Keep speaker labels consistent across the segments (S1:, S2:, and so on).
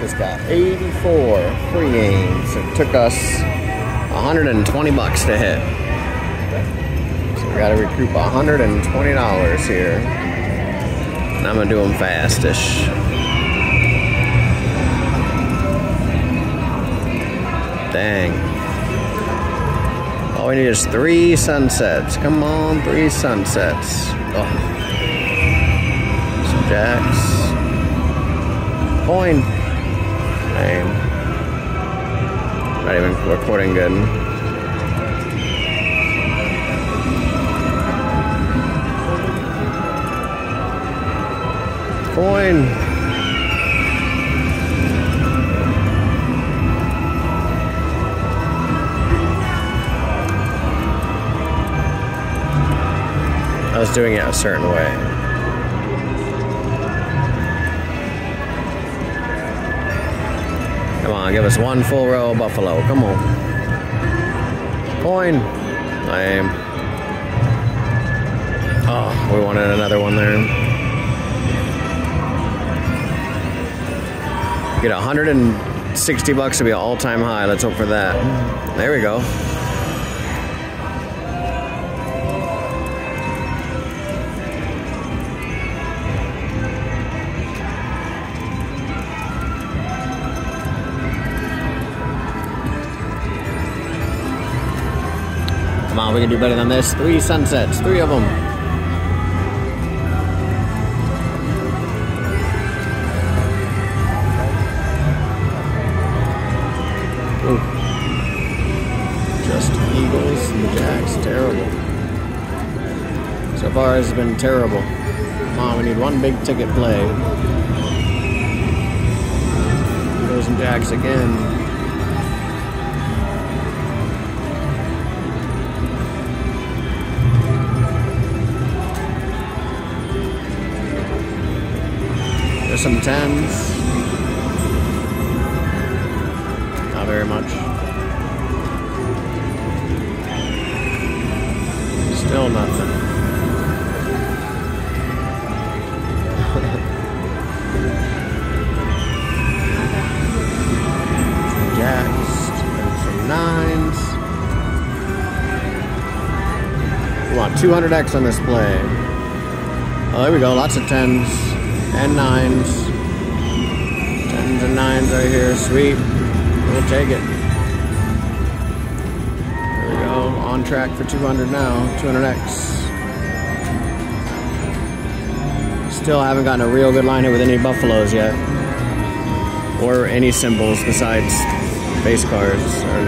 S1: Just got 84 free games. It took us 120 bucks to hit. So we gotta recoup $120 here. And I'm gonna do them fastish. Dang. All we need is three sunsets. Come on, three sunsets. Oh. Some jacks. Coin. Name. Not even recording good. Coin. I was doing it a certain way. Come on, give us one full row of buffalo. Come on. Coin. Lame. Oh, we wanted another one there. Get 160 bucks to be an all-time high. Let's hope for that. There we go. Come on, we can do better than this. Three sunsets, three of them. Ooh. Just Eagles and Jacks, terrible. So far, it's been terrible. Come on, we need one big ticket play. Eagles and Jacks again. Some tens. Not very much. Still nothing. some jacks and some nines. We want 200x on this play. Oh, there we go. Lots of tens and nines. Tens and nines right here. Sweet. We'll take it. There we go. On track for 200 now. 200x. Still haven't gotten a real good line here with any buffaloes yet. Or any symbols besides face cars. Or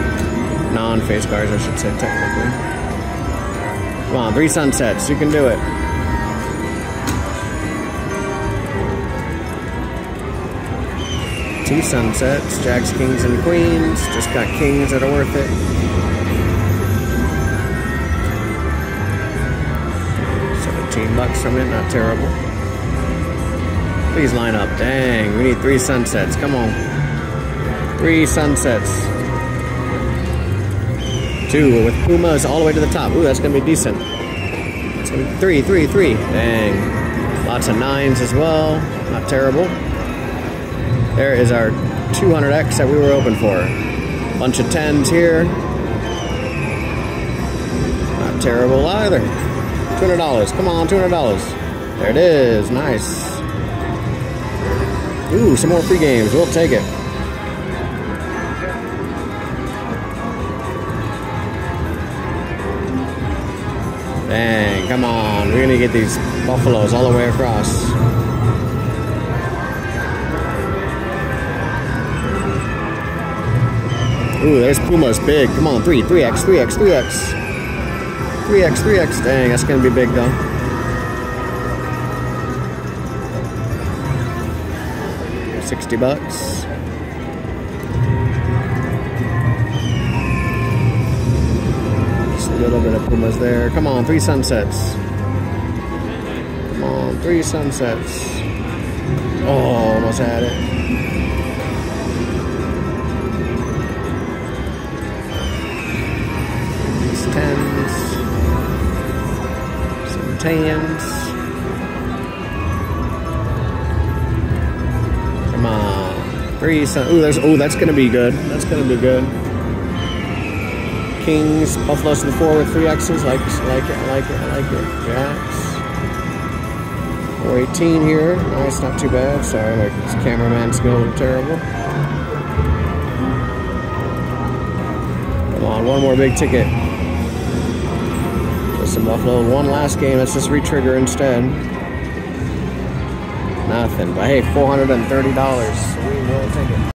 S1: non-face cars, I should say, technically. Come on, three sunsets. You can do it. Two sunsets, jacks, kings, and queens. Just got kings that are worth it. Seventeen bucks from it, not terrible. Please line up. Dang, we need three sunsets. Come on. Three sunsets. Two with Pumas all the way to the top. Ooh, that's gonna be decent. Gonna be three, three, three. Dang. Lots of nines as well. Not terrible. There is our 200X that we were open for. Bunch of 10s here. Not terrible either. $200. Come on, $200. There it is. Nice. Ooh, some more free games. We'll take it. Dang, come on. We're going to get these buffaloes all the way across. Ooh, there's Puma's big. Come on, 3, 3x, 3x, 3x. 3x, 3x. Dang, that's going to be big, though. Sixty bucks. Just a little bit of Pumas there. Come on, three sunsets. Come on, three sunsets. Oh, almost had it. Tens, some tens. Come on. Three. Ooh, there's. Ooh, that's gonna be good. That's gonna be good. Kings, Buffaloes to the four with three X's. Like, like it, like it, like it. Jacks. 418 here. Nice, not too bad. Sorry, like this cameraman's going terrible. Come on, one more big ticket. Some Buffalo. One last game. Let's just re-trigger instead. Nothing. But hey, $430. We will take it.